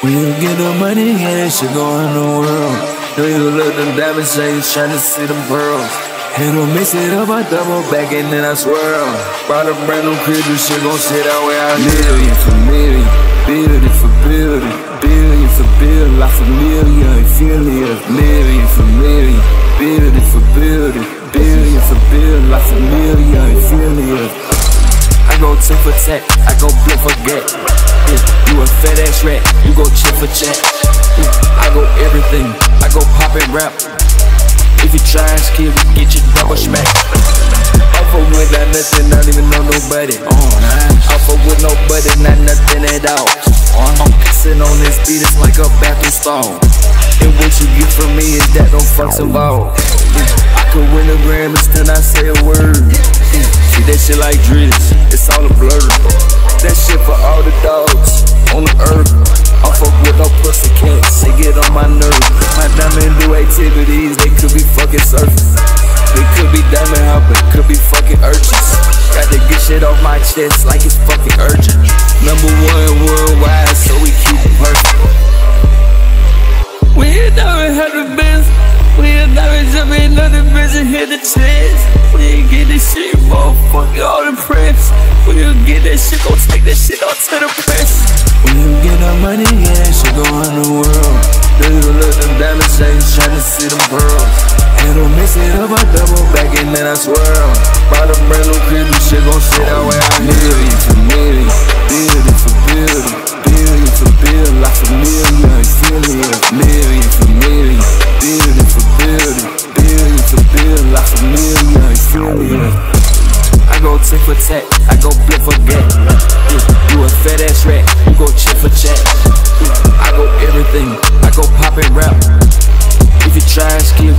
You get the money, that shit go in the world. Do you look them diamonds, say you tryna see them pearls. And don't mix it up, I double back and then I swirl. Bought a brand new crib, this shit gon' sit out where I Million for million, billion for billion, billion for billion, like familiar, affiliate. Million for million, billion for billion, billion for billion, like familiar, affiliate. I go tip for tech, I go blip for get. Yeah, you a fat ass rat, you go chip for chat. Yeah, I go everything, I go pop and rap. If you try and skip, get your double smack. I fuck with that nothing, not even know nobody. Oh, I fuck with nobody, not nothing at all. I'm kissing on this beat, it's like a bathroom stall. And what you get from me is that don't fucks involved. I could win a gram and still not say a word. Mm, see that shit like drills, it's all a blur. Shit off my chest like it's fucking urgent. Number one worldwide, so we keep it perfect. We ain't never had the best. We ain't never jump in another bitch and hit the chest. We ain't get this shit, motherfucker, all the press. We ain't get that shit, gon' take that shit out to the press. When you get the money, yeah, that shit go in the world. Do you look them diamonds, you tryna see them pearls. And don't mix it up, I double back and then I swirl. Bought a brand new crib, familiar, inferior, million for million Building for building, building for building Like familiar, inferior I go tick for tack, I go blip for gap You a fat ass rat, you go chip for chat I go everything, I go pop and rap. If you try, skip